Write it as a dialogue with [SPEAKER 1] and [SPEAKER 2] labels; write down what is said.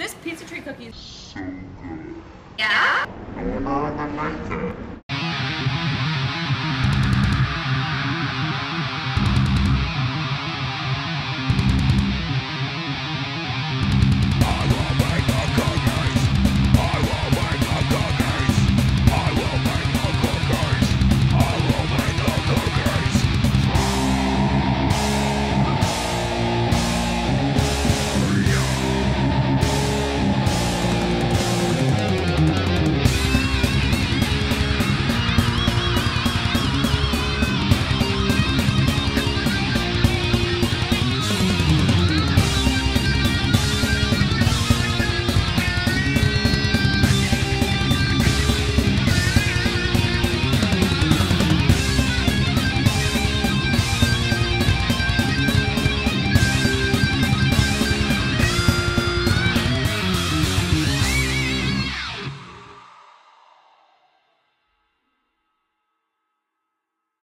[SPEAKER 1] This pizza tree cookie is
[SPEAKER 2] so good.
[SPEAKER 1] Yeah?